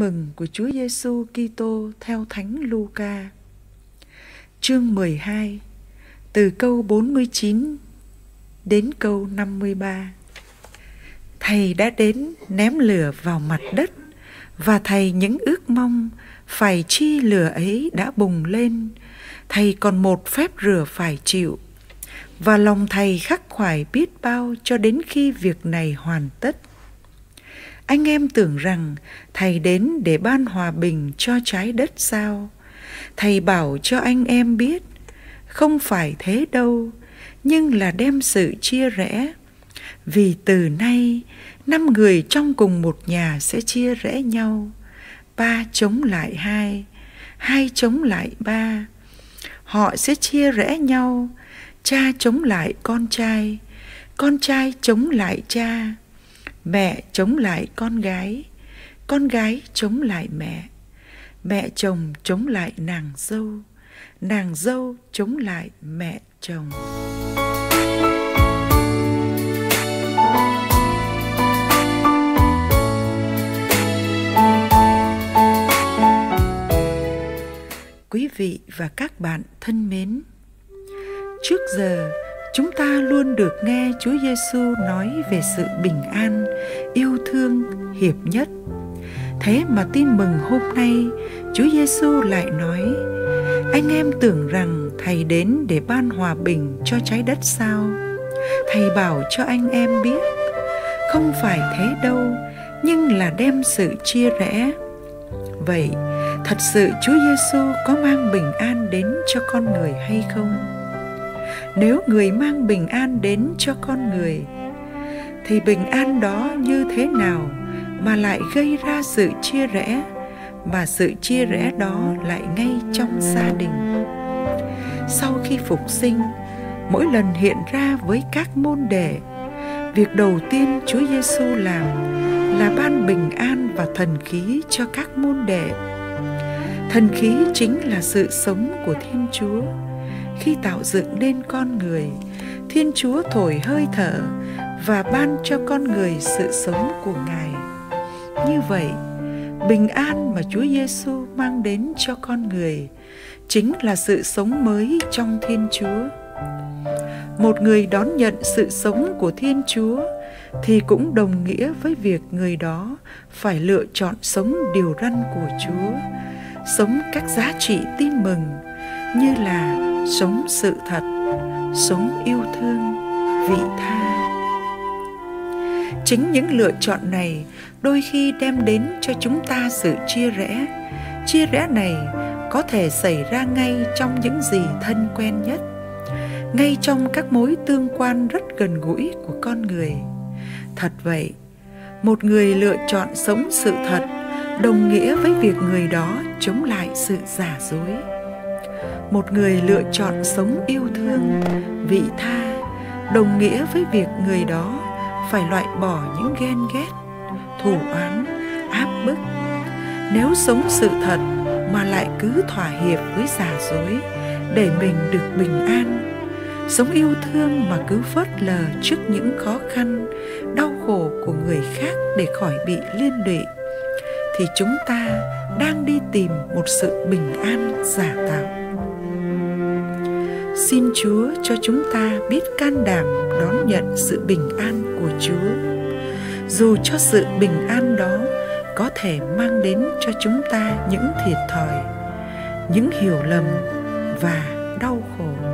mừng của Chúa Giêsu Kitô theo Thánh Luca. Chương 12 từ câu 49 đến câu 53. Thầy đã đến ném lửa vào mặt đất và thầy những ước mong phải chi lửa ấy đã bùng lên. Thầy còn một phép rửa phải chịu và lòng thầy khắc khoải biết bao cho đến khi việc này hoàn tất anh em tưởng rằng thầy đến để ban hòa bình cho trái đất sao? Thầy bảo cho anh em biết, không phải thế đâu, nhưng là đem sự chia rẽ. Vì từ nay, năm người trong cùng một nhà sẽ chia rẽ nhau. Ba chống lại hai hai chống lại ba. Họ sẽ chia rẽ nhau. Cha chống lại con trai con trai chống lại cha mẹ chống lại con gái. Con gái chống lại mẹ. Mẹ chồng chống lại nàng dâu. Nàng dâu chống lại mẹ chồng. Quý vị và các bạn thân mến, trước giờ chúng ta luôn được nghe Chúa Giêsu nói về sự bình an, yêu thương hiệp nhất. Thế mà tin mừng hôm nay, Chúa Giêsu lại nói: Anh em tưởng rằng thầy đến để ban hòa bình cho trái đất sao? Thầy bảo cho anh em biết, không phải thế đâu, nhưng là đem sự chia rẽ. Vậy, thật sự Chúa Giêsu có mang bình an đến cho con người hay không? Nếu người mang bình an đến cho con người, thì bình an đó như thế nào mà lại gây ra sự chia rẽ mà sự chia rẽ đó lại ngay trong gia đình? Sau khi phục sinh, mỗi lần hiện ra với các môn đệ, việc đầu tiên Chúa Giêsu làm là ban bình an và thần khí cho các môn đệ. Thần khí chính là sự sống của Thiên Chúa khi tạo dựng nên con người. Thiên chúa thổi hơi thở và ban cho con người sự sống của ngài. Như vậy, bình an mà chúa giêsu mang đến cho con người chính là sự sống mới trong thiên chúa. Một người đón nhận sự sống của thiên chúa thì cũng đồng nghĩa với việc người đó phải lựa chọn sống điều răn của chúa, sống các giá trị tin mừng như là sống sự thật, sống yêu thương, vị tha. Chính những lựa chọn này đôi khi đem đến cho chúng ta sự chia rẽ. Chia rẽ này có thể xảy ra ngay trong những gì thân quen nhất, ngay trong các mối tương quan rất gần gũi của con người. Thật vậy, một người lựa chọn sống sự thật đồng nghĩa với việc người đó chống lại sự giả dối một người lựa chọn sống yêu thương, vị tha, đồng nghĩa với việc người đó phải loại bỏ những ghen ghét thủ oán, áp bức. Nếu sống sự thật mà lại cứ thỏa hiệp với giả dối để mình được bình an, sống yêu thương mà cứ phớt lờ trước những khó khăn, đau khổ của người khác để khỏi bị liên lụy, thì chúng ta đang đi tìm một sự bình an giả tạo xin Chúa cho chúng ta biết can đảm đón nhận sự bình an của Chúa. Dù cho sự bình an đó có thể mang đến cho chúng ta những thiệt thòi, những hiểu lầm và đau khổ.